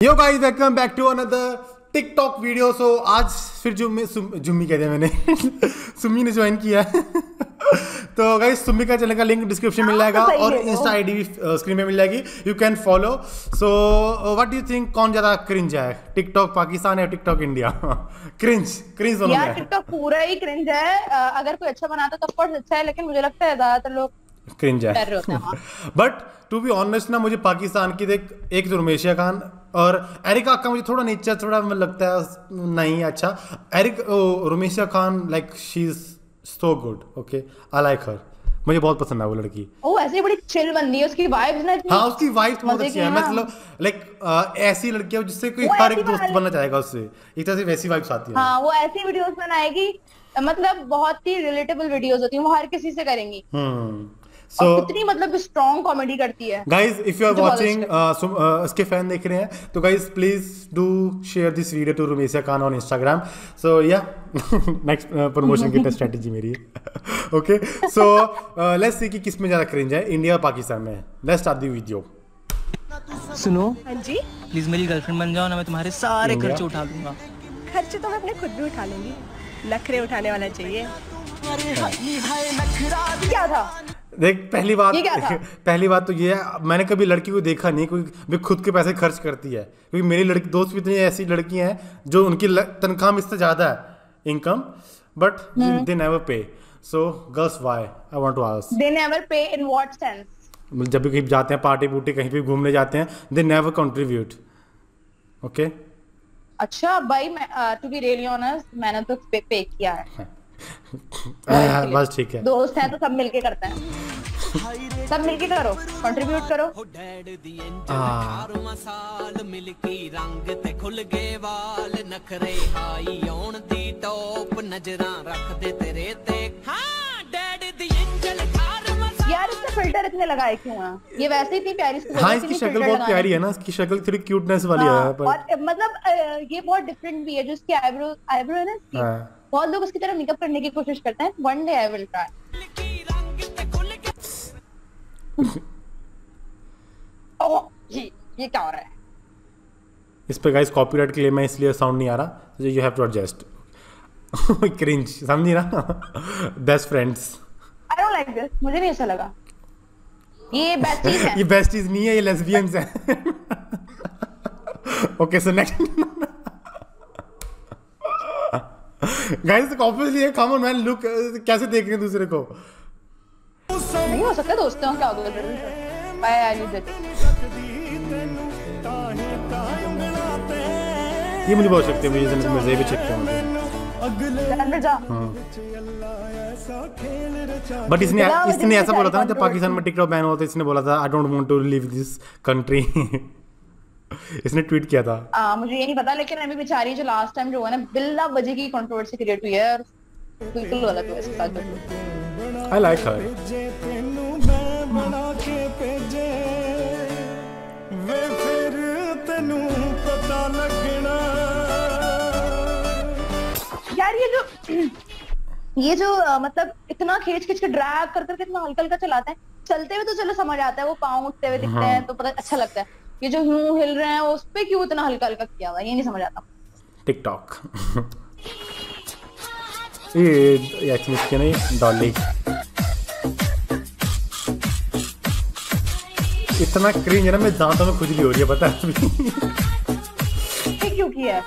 Yo guys welcome back to another TikTok video so आज फिर जुम्मी जुम्मी कह दिया मैंने। सुम्मी ने ज्वाइन किया। है तो गाइस सुम्मी का चैनल का लिंक डिस्क्रिप्शन में मिल हाँ, जाएगा और इंस्टा आईडी भी स्क्रीन में मिल जाएगी। You can follow so what do you think कौन ज़्यादा क्रिंज है? टिकटॉक पाकिस्तान या टिकटॉक इंडिया क्रिंज क्रिंज दोनों में। यार टिकटॉक पूरा ही क्रिंज है। अगर कोई अच्छा बनाता तो ऑफकोर्स अच्छा है लेकिन मुझे लगता है ज़्यादातर लोग क्रिंज है। बट टू बी ऑनेस्ट ना मुझे पाकिस्तान की देख एक तो रमेशिया खान और एरिका का मुझे थोड़ा नेचर थोड़ा लगता है नहीं अच्छा। एरिक ओ, Rumaisa Khan like she is so good okay I like her मुझे बहुत पसंद है वो लड़की। वो ऐसे बड़ी चिल बंदी है उसकी वाइब्स ना इतनी हाँ उसकी वाइफ बहुत अच्छी है हाँ। मतलब लाइक ऐसी लड़की है जिससे कोई हर एक दोस्त बनना चाहेगा उससे। एक तरह से वैसी वाइब्स आती है। हाँ वो ऐसी वीडियोस बनाएगी मतलब बहुत ही रिलेटेबल वीडियोस होती हैं वो हर किसी से करेंगी। और कितनी मतलब स्ट्रॉन्ग कॉमेडी करती है। Guys if you are watching इसके फ़ैन देख रहे हैं तो guys please do share this video to Rumaisa Khan on Instagram so या नेक्स्ट प्रमोशन की स्ट्रेटजी मेरी। है ओके सो लेट्स सी कि किसमें ज़्यादा क्रिंज है इंडिया और पाकिस्तान में। लेट्स स्टार्ट द वीडियो सुनो। हाँ जी। प्लीज़ मेरी गर्लफ्रेंड बन जाओ ना मैं तुम्हारे सारे खर्चे उठा दूँगा खर्चे तो मैं अपने खुद भी उठा लूँगी। नखरे उठाने वाला चाहिए। क्या था? देख पहली बात? पहली बात तो ये है मैंने कभी लड़की को देखा नहीं कोई भी खुद के पैसे खर्च करती है। क्योंकि मेरी लड़की दोस्त भी इतनी ऐसी लड़कियाँ हैं जो उनकी तनख्वाह में इससे ज़्यादा है income but they never pay so girls why I want to ask they never pay in what sense जब भी कहीं जाते हैं पार्टी वूटी कहीं भी घूमने जाते हैं दे नेवर कंट्रीब्यूट ओके अच्छा भाई मैं टू बी रियली ऑनेस्ट मैंने तो पे, पे किया है। बस ठीक है दोस्त हैं तो सब मिलके करते हैं सब मिलके करो कंट्रीब्यूट करो ਡੈਡ ਦੀ ਇੰਜ ਆ, ਚਾਰਵਾਂ ਸਾਲ ਮਿਲ ਕੇ ਰੰਗ ਤੇ ਖੁੱਲ ਗਏ ਵਾਲ ਨਖਰੇ ਹਾਈ ਆਉਣ ਦੀ ਟੋਪ ਨਜ਼ਰਾਂ ਰੱਖਦੇ ਤੇਰੇ ਤੇ ਹਾਂ ਡੈਡ ਦੀ ਇੰਜਲ ਚਾਰਵਾਂ यार इसका फिल्टर इतने लगाए क्यों हैं ये वैसे ही इतनी प्यारी सी हाँ इसकी शक्ल बहुत प्यारी है ना इसकी शक्ल थोड़ी क्यूटनेस वाली है पर और मतलब अ, ये बहुत डिफरेंट भी है जो इसकी आईब्रो आईब्रो है ना इसकी हाँ। बहुत लोग उसकी तरफ़ मेकअप करने की कोशिश करते हैं। One day I will try oh ये क्या हो रहा है? इस पे गाइस कॉपीराइट के लिए मैं इसलिए साउंड नहीं आ रहा you have to adjust cringe समझी ना best friends I don't like this मुझे नहीं अच्छा लगा। ये बेस्ट चीज़ है। ये बेस्ट चीज़ नहीं है ये लेस्बियंस है। Okay so next guys obviously come on man look कैसे देख रहे हैं दूसरे को? नहीं हो सकता दोस्तों क्या हो? गया बाय आई लीव इट ये मुझे बहुत शक्ति है मुझे जन्नत मिर्ज़ा भी चेक किया अंदर बट इसने इसने ऐसा बोला था ना जब पाकिस्तान में टिकटॉक बैन हुआ था इसने बोला था I don't want to live this country इसने ट्वीट किया था। आ, मुझे ये नहीं पता लेकिन अभी बेचारी जो लास्ट टाइम जो हुआ ना बिल्ला वजह की कंट्रोवर्सी क्रिएट हुई है बिल्कुल गलत हुआ इसके साथ जो आई लाइक हर यार ये जो ये जो अ, मतलब इतना खींच खींच के ड्रैग कर करके इतना हल्का हल्का चलाते हैं चलते हुए तो चलो समझ आता है वो पाँव उठते हुए दिखते हैं। तो पता अच्छा लगता है। ये जो यूँ हिल रहे हैं उस पे क्यों इतना हल्का हल्का किया हुआ ये नहीं समझ आता। टिकटॉक। ये एक्चुअली इसके नहीं डॉली इतना क्रीम है ना मैं दांतों में खुजली हो रही है पता है। क्यों किया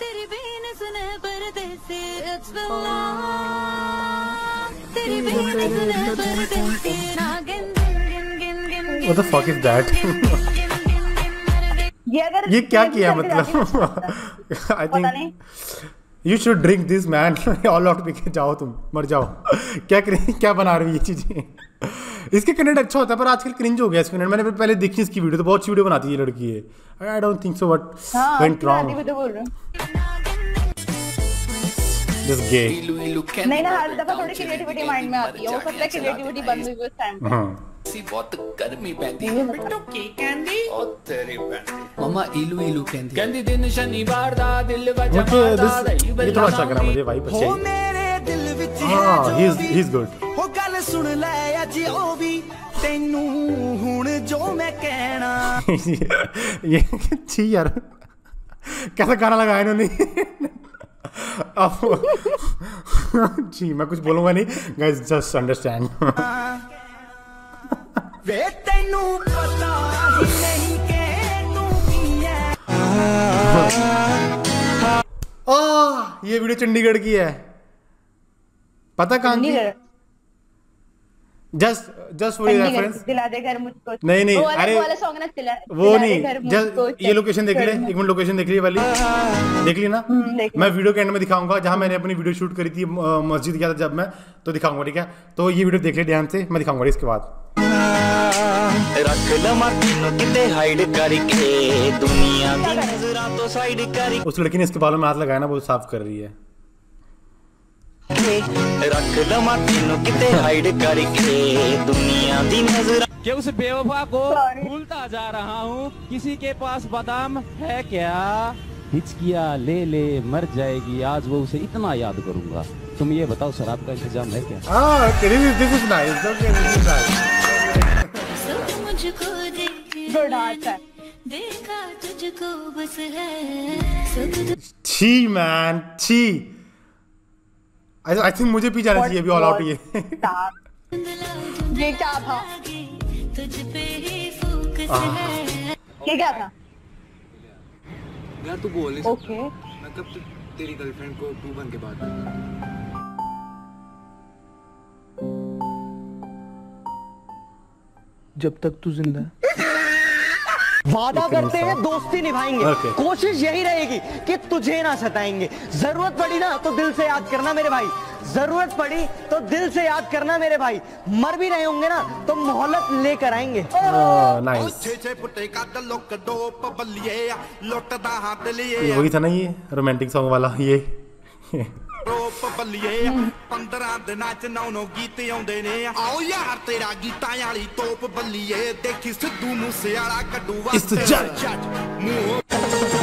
तेरी बहन सुने परदेसी What the fuck is that? ये क्या किया मतलब? I think you should drink this man all out P के जाओ तुम मर जाओ। क्या करें? क्या बना रही है ये चीज़ें? इसके कनेक्ट अच्छा होता है पर आजकल क्रिंज हो गया इसके कनेक्ट मैंने पहले देखी इसकी वीडियो तो बहुत अच्छी वीडियो बनाती है ये लड़की हाँ, है I don't think so what went wrong just gay नहीं ना हर दफ़ा थोड़ी क्रिएटिविटी माइंड में आती है हो सकता क्रिएटिविटी बंद हुई उस टाइम पे। हाँ। ਸੀ ਬਹੁਤ ਗਰਮੀ ਪੈਂਦੀ ये बता। ਬਿੱਟੂ ਕੀ ਕਹਿੰਦੀ ਉਹ ਤੇਰੀ ਭੈਣ ਮਮਾ ਇਲੂ ਇਲੂ ਕਹਿੰਦੀ ਕਹਿੰਦੀ ਦਿਨ ਸ਼ਨੀਵਾਰ ਦਾ ਦਿਲ ਵਜਾ मुझे दिस ये थोड़ा अच्छा करा मुझे वाइब अच्छी आई ਮੇਰੇ ਦਿਲ ਵਿੱਚ हाँ he is he is good ਉਹ ਗੱਲ ਸੁਣ ਲੈ ਅੱਜ ਉਹ ਵੀ ਤੈਨੂੰ ਹੁਣ ਜੋ ਮੈਂ ਕਹਿਣਾ ये छी यार कैसा गाना लगाया इन्होंने अब जी मैं कुछ बोलूंगा नहीं गाइस जस्ट अंडरस्टैंड ਵੇ ਤੈਨੂੰ ਪਤਾ ਹੀ ਨਹੀਂ ਕਿ ਤੂੰ ਕੀ ਹੈ आ ये वीडियो चंडीगढ़ की है पता कहाँ की Chandigarh just just for Chandigarh reference दिला दे घर मुझको नहीं, नहीं, वो वाला- अरे, वो वाला सॉन्ग ना दिला वो दिला दे नहीं घर जस्ट मुझको, ये लोकेशन देख ले छोड़ना। एक मिनट लोकेशन देख ली ये वाली देख ली ना हम्म, देख ली। मैं वीडियो के एंड में दिखाऊंगा जहां मैंने अपनी वीडियो शूट करी थी अ, मस्जिद गया था जब मैं तो दिखाऊंगा ठीक है तो ये वीडियो देख ले ध्यान से मैं दिखाऊंगा इसके बाद रख लमा तीनों हाइड करके। दुनिया की नजरा तो साइड कर उस लड़की ने इसके बालों में हाथ लगाया ना वो तो साफ़ कर रही है। रख लमा तीनों कितने हाइड करके। दुनिया की नजरा क्या उस बेवफा को भूलता जा रहा हूँ? किसी के पास बादाम है क्या? हिचकिया ले ले मर जाएगी। आज वो उसे इतना याद करूँगा। तुम ये बताओ शराब का इंतज़ाम है क्या? हाँ, छी मैन छी। आई थिंक मुझे पी जाना चाहिए अभी ऑल आउट ये। ये क्या था? तुझ पे ही फोकस है। ये क्या था? यार तू बोल ओके मैं कब तेरी गर्लफ्रेंड को तू बन के बात करूँ? जब तक तू ज़िंदा वादा करते हैं दोस्ती निभाएँगे। okay. कोशिश यही रहेगी कि तुझे ना सताएँगे। ज़रूरत पड़ी ना तो दिल से याद करना मेरे भाई। ज़रूरत पड़ी तो दिल से याद करना मेरे भाई। मर भी रहे होंगे ना तो मोहलत लेकर आएँगे। oh, वही था ना ये रोमांटिक सॉन्ग वाला ये। ਰੋਪ ਬੱਲੀਏ 15 ਦਿਨਾਂ ਚ ਨੌ ਨੌ ਗੀਤ ਆਉਂਦੇ ਨੇ ਆਓ ਯਾਰ ਤੇਰਾ ਗੀਤਾਂ ਵਾਲੀ ਤੋਪ ਬੱਲੀਏ ਦੇਖੀ ਸਿੱਧੂ ਮੂਸੇ ਵਾਲਾ ਕੱਢੂ It's the judge. ਮੂੰਹ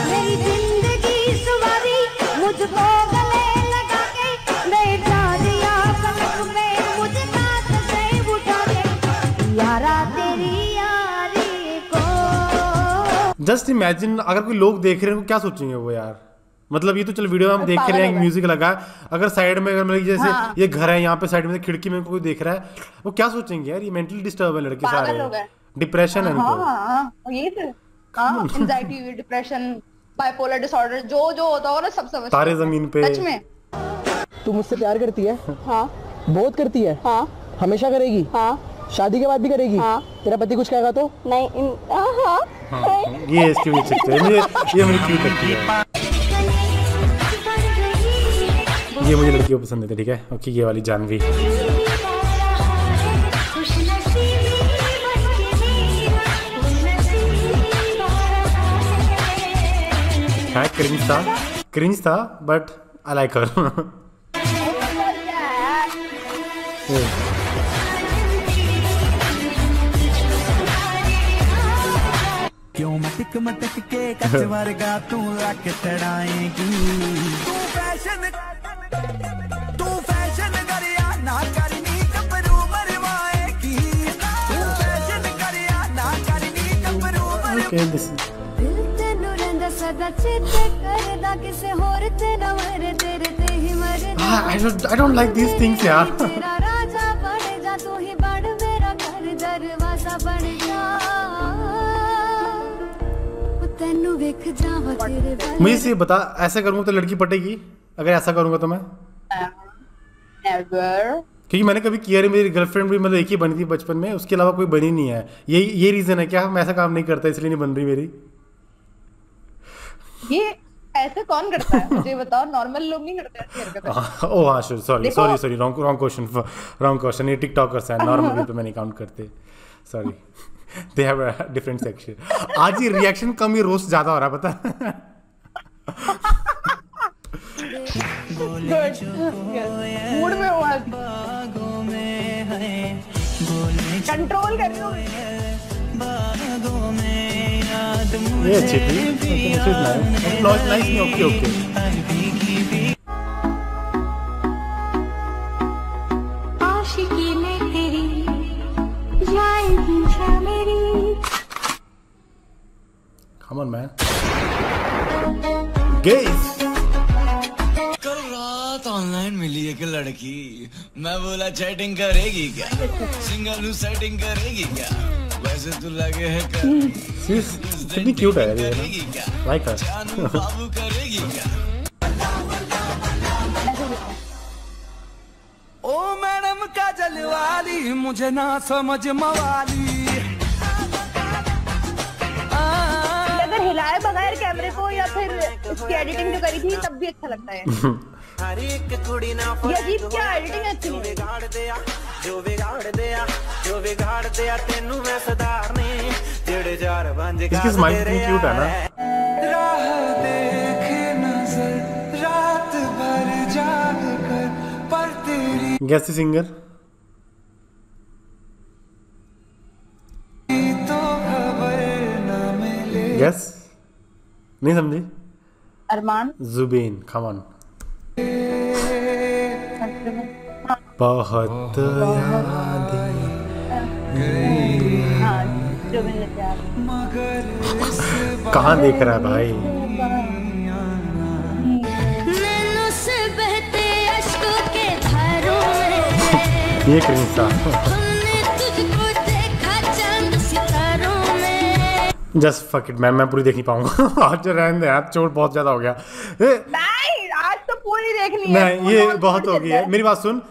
मेरी जिंदगी सवारी मुझको गले लगा के बैठा दिया कमर में मुझे साथ से उठा के यारा तेरी यारी को जस्ट इमेजिन अगर कोई लोग देख रहे हैं तो क्या सोचेंगे वो यार मतलब ये तो चल वीडियो में हम देख रहे हैं म्यूज़िक लगा। अगर साइड में अगर मतलब जैसे हाँ। ये घर है यहाँ पे साइड में खिड़की में कोई देख रहा है वो क्या सोचेंगे यार? ये मेंटली डिस्टर्ब है लड़के सारे। डिप्रेशन है हाँ इनको हाँ हाँ ये तो हाँ। एंजाइटी डिप्रेशन बाइपोलर डिसऑर्डर जो जो होता होगा ना सब समझ। तारे ज़मीन पे। सच में। तू मुझसे प्यार करती है? हाँ। बहुत करती है? हाँ। हमेशा करेगी? हाँ। शादी के बाद भी करेगी? हाँ। तेरा पति कुछ कहेगा तो? नहीं इन, हाँ हाँ, ये इसकी वजह से मुझे ये मुझे क्यूट लगती है। ये मुझे लड़कियों को पसंद है ठीक है? ओके ये वाली जानवी। नसीबी है क्रिंज था। क्रिंज था बट आई लाइक हर क्यों मटक मटक के कच वर्गा तू लक चढ़ाएगी? तू fashion Okay, this is ah, I don't I don't like these things yaar मुझे बता ऐसा करूँगा तो लड़की पटेगी अगर ऐसा करूँगा तो मैं? नेवर क्योंकि मैंने कभी किया नहीं मेरी गर्लफ्रेंड भी मतलब एक ही बनी थी बचपन में उसके अलावा कोई बनी नहीं है। यही ये रीजन है क्या मैं ऐसा काम नहीं करता इसलिए नहीं बन रही मेरी। ये ऐसे कौन करता है? मुझे बताओ नॉर्मल लोग नहीं करते ऐसी हरकतें ओ हाँ sorry sorry sorry sorry wrong wrong question wrong question ये टिकटॉकर्स हैं नॉर्मल पीपल में नहीं काउंट करते। Sorry they have different section आज ये रिएक्शन कम ही रोस्ट ज़्यादा हो रहा है पता Good. Yes. Mood में हो आज. कंट्रोल कर रही हूँ. ये अच्छी थी. This is nice. Applause nice. Okay, okay. आशिकी में तेरी जाएगी जा मेरी. Come on, man. Gays. लड़की। मैं बोला चैटिंग करेगी क्या? सिंगल हूँ सेटिंग करेगी क्या? वैसे तो लगे है कितनी cute है ये करेगी ना. क्या? Like बाबू करेगी क्या? ओ मैडम का जलवाली मुझे ना समझ मवाली। हिलाए बगैर कैमरे को या फिर इसकी एडिटिंग जो करी थी तब भी अच्छा लगता है। ये अजीब क्या एडिटिंग अच्छी नहीं है। इसकी स्माइल कितनी क्यूट है ना। रात भर जाग कर पर तेरी गैस सिंगर तो खबर न मिले। गैस नहीं समझी? अरमान। जुबेन कमन बहुत कहाँ देख रहा है भाई? नैनों से बहते अश्कों के धारों में ये cringe just fuck it ma'am मैं पूरी देख नहीं पाऊँगा। आज रहने दे यार चोट बहुत ज़्यादा हो गया। नहीं आज तो पूरी देखनी है। नहीं ये बहुत हो गई है। मेरी बात सुन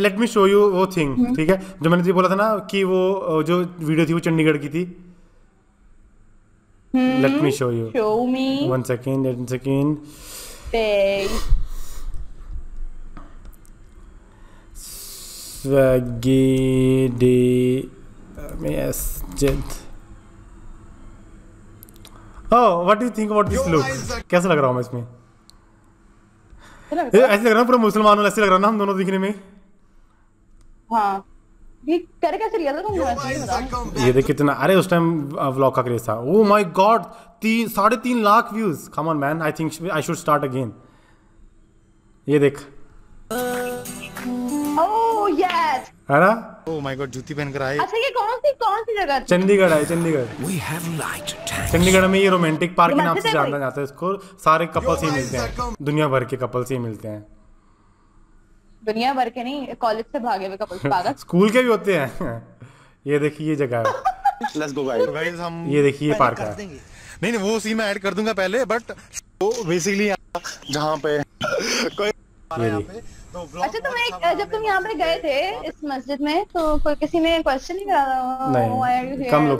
लेट मी शो यू वो थिंग ठीक है? जो मैंने तुझे बोला था ना कि वो जो वीडियो थी वो चंडीगढ़ की थी। Let me show you show me one second one second Swiggy डे मस्जिद ओह what do think about this look कैसा लग रहा हूँ मैं इसमें? ऐसे लग रहा है। पूरा मुसलमान वाला ऐसे लग रहा है ना हम दोनों दिखने में। हाँ। ये कर कैसे लिया था तुमने? ही ये देख कितना अरे उस टाइम व्लॉग का क्रेज था। ओ माय गॉड तीन साढ़े तीन lakh views come on man I think I should start again ये देख। ओह यस है ना? ओ माय गॉड जूती पहन कर आए। अच्छा ये कौन सी कौन सी जगह चंडीगढ़ है चंडीगढ़। चंडीगढ़ में ये रोमांटिक पार्क के नाम से जाना जाता है इसको। सारे कपल्स ही मिलते हैं। दुनिया भर के कपल्स ही मिलते हैं। दुनिया भर के नहीं कॉलेज से भागे हुए कपल्स पागल। स्कूल के भी होते हैं। ये देखिए ये जगह है। लेट्स गो गाइस गाइस हम ये देखिए ये पार्क है। नहीं नहीं वो सीन मैं ऐड कर दूँगा पहले बट वो बेसिकली जहाँ पे कोई ये अच्छा तुम एक जब तुम यहाँ पे गए थे इस मस्जिद में तो कोई किसी ने क्वेश्चन नहीं करा? कम लोग